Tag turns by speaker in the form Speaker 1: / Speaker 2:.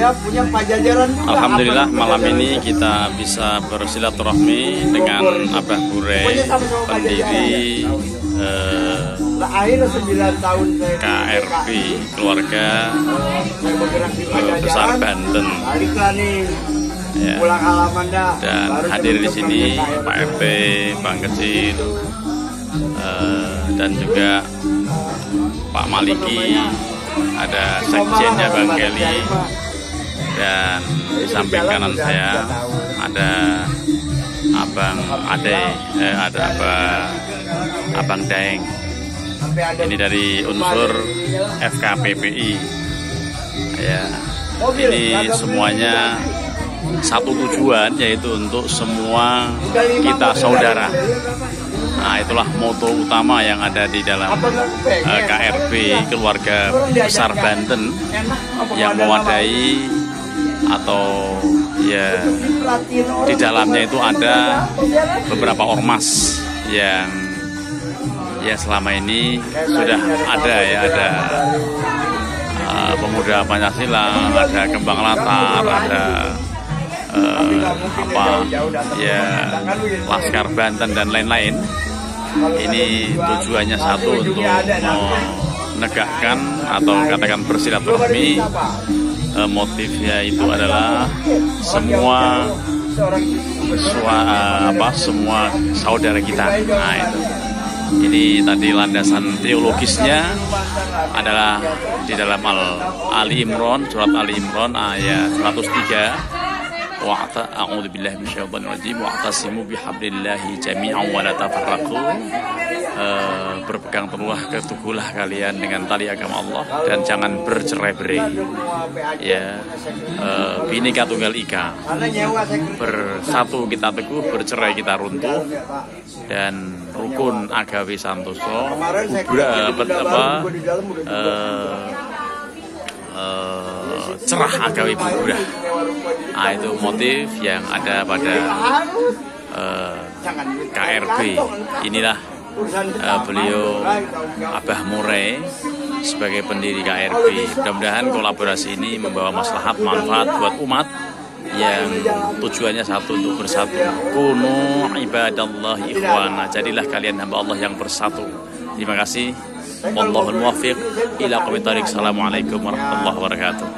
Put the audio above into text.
Speaker 1: dia punya pajajaran juga.
Speaker 2: Alhamdulillah
Speaker 1: Apa?
Speaker 2: malam ini kita bisa bersilaturahmi dengan Abah Bure, pendiri eh,
Speaker 1: Lah, akhirnya 9 tahun saya di
Speaker 2: KRP keluarga eh, besar Banten. Ya. dan hadir di sini. Pak RT, Bang Kecil, eh, dan juga Pak Maliki, ada sekjennya Bang Kelly, dan di samping kanan saya ada Abang Ade, eh, ada Abang Abang Daeng. Ini dari unsur FKPPI. Ya, ini semuanya satu tujuan yaitu untuk semua kita saudara. Nah, itulah moto utama yang ada di dalam
Speaker 1: kepengen?
Speaker 2: eh, KRB keluarga besar Banten yang mewadai atau ya di dalamnya itu ada beberapa ormas yang ya selama ini sudah ada ya ada uh, pemuda Pancasila, ada kembang latar, ada uh, apa ya Laskar Banten dan lain-lain. Ini tujuannya satu untuk menegakkan atau katakan bersilaturahmi. Uh, motifnya itu adalah semua sua- apa semua saudara kita. Nah itu. Ini tadi landasan teologisnya adalah di dalam Al Ali Imran surat Ali Imran ayat 103 Wa'ta a'udzu billahi minasyaitonir rajim wa'tasimu bihablillahi jami'an wa la tafarraqu Eh, berpegang teguhlah keteguhlah kalian dengan tali agama Allah dan jangan bercerai-berai ya. Eh, Bhinneka Tunggal Ika. Bersatu kita teguh, bercerai kita runtuh, dan rukun agawi santoso, kubra, apa, eh, eh, cerah agawi buddha. Nah itu motif yang ada pada
Speaker 1: harus
Speaker 2: eh, KRB. Inilah eh, beliau Abah Murai sebagai pendiri KRB. Mudah-mudahan kolaborasi ini membawa maslahat manfaat buat umat yang tujuannya satu untuk bersatu. Kunu ibadallah ikhwana. Jadilah kalian hamba Allah yang bersatu. Terima kasih. Wallahul muwaffiq ila qawmi. Assalamualaikum warahmatullahi wabarakatuh.